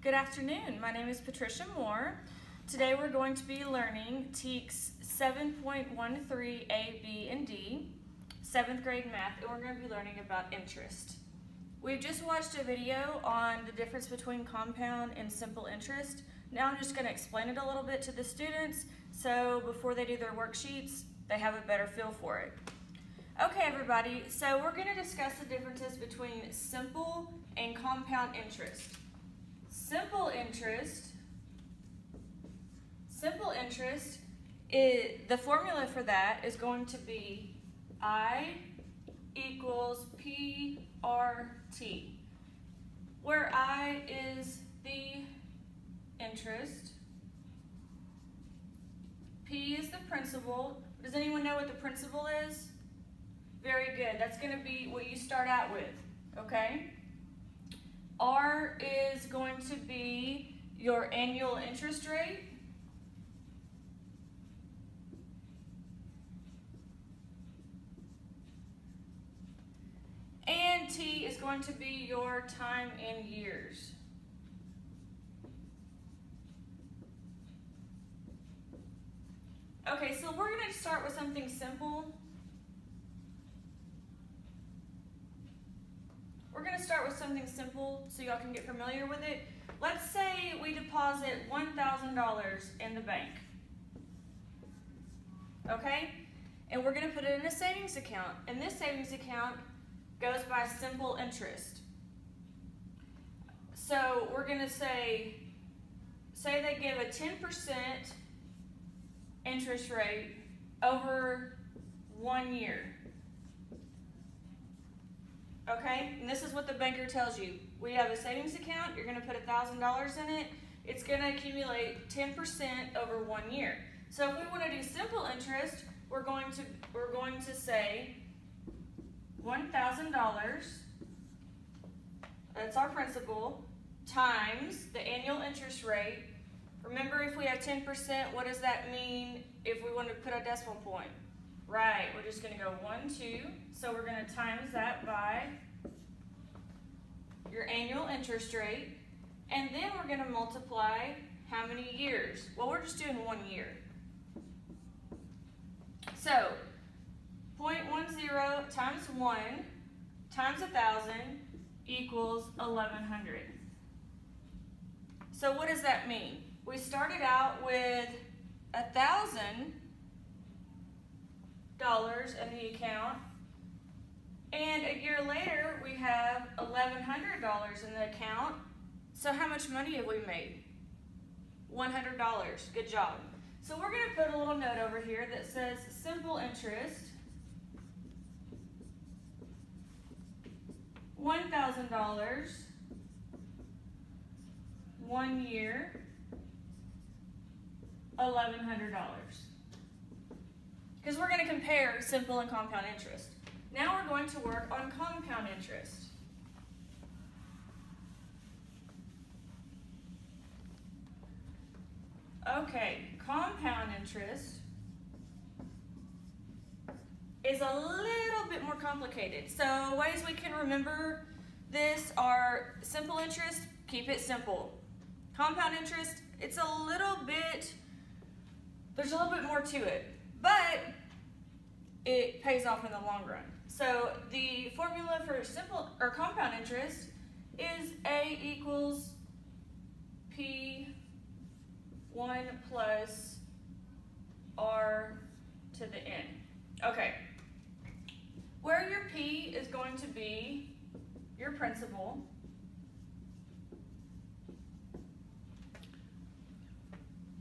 Good afternoon. My name is Patricia Moore. Today we're going to be learning TEKS 7.13 A, B, and D, 7th grade math, and we're going to be learning about interest. We've just watched a video on the difference between compound and simple interest. Now I'm just going to explain it a little bit to the students so before they do their worksheets, they have a better feel for it. Okay, everybody, so we're going to discuss the differences between simple and compound interest. Simple interest, simple interest, is, the formula for that is going to be I equals PRT, where I is the interest, P is the principal. Does anyone know what the principal is? Very good. That's going to be what you start out with, okay? R is going to be your annual interest rate. And T is going to be your time in years. Okay, so we're going to start with something simple. We're going to start with something simple so y'all can get familiar with it. Let's say we deposit $1,000 in the bank. Okay? And we're going to put it in a savings account. And this savings account goes by simple interest. So we're going to say, say they give a 10% interest rate over one year. Okay, and this is what the banker tells you. We have a savings account, you're gonna put $1,000 in it, it's gonna accumulate 10% over one year. So if we wanna do simple interest, we're going to, we're going to say $1,000, that's our principal, times the annual interest rate. Remember if we have 10%, what does that mean if we want to put a decimal point? Right, we're just going to go 1, 2. So we're going to times that by your annual interest rate. And then we're going to multiply how many years? Well, we're just doing one year. So 0.10 times 1 times a 1,000 equals 1,100. So what does that mean? We started out with a thousand dollars in the account. And a year later, we have $1,100 in the account. So how much money have we made? $100. Good job. So we're going to put a little note over here that says simple interest. $1,000, one year, $1,100. Because we're going to compare simple and compound interest. Now we're going to work on compound interest. Okay, compound interest is a little bit more complicated. So ways we can remember this are simple interest, keep it simple. Compound interest, it's a little bit there's a little bit more to it, but it pays off in the long run. So the formula for simple or compound interest is A equals P1 plus R to the N. Okay. Where your P is going to be your principal,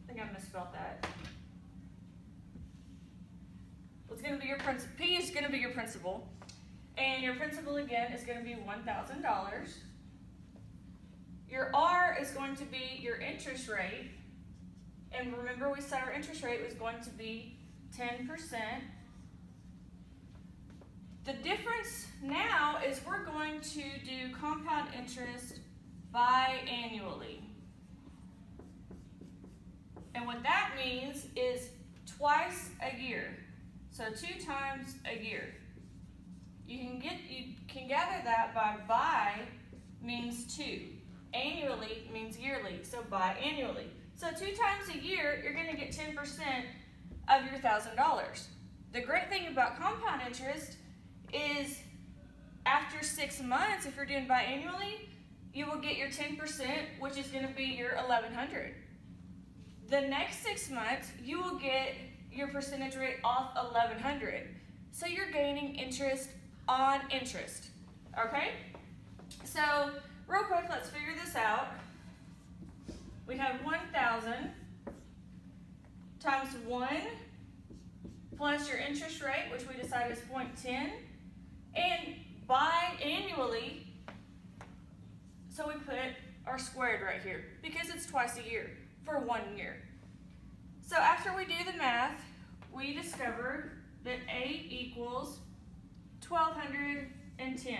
I think I misspelled that. To be your principal. P is going to be your principal. And your principal, again, is going to be $1,000. Your R is going to be your interest rate. And remember we said our interest rate was going to be 10%. The difference now is we're going to do compound interest biannually. And what that means is twice a year. So two times a year. You can get you can gather that by bi means two. Annually means yearly, so biannually. So two times a year, you're gonna get 10% of your $1,000. The great thing about compound interest is after six months, if you're doing biannually, you will get your 10%, which is gonna be your 1100. The next six months, you will get your percentage rate off 1100. So you're gaining interest on interest, okay? So real quick, let's figure this out. We have 1,000 times 1 plus your interest rate, which we decided is 0.10, and biannually, so we put our squared right here because it's twice a year for one year. So after we do the math, we discover that A equals 1210,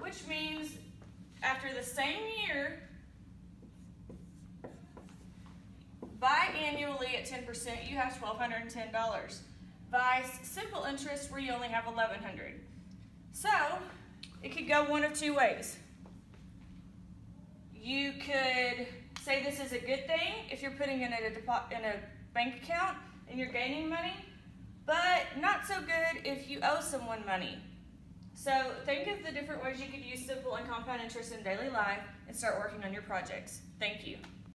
which means after the same year, biannually at 10%, you have $1,210. By simple interest, where you only have 1100 So, it could go one of two ways. You could say this is a good thing if you're putting in a, in a bank account and you're gaining money, but not so good if you owe someone money. So think of the different ways you could use simple and compound interest in daily life and start working on your projects. Thank you.